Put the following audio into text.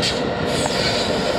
フフフフ。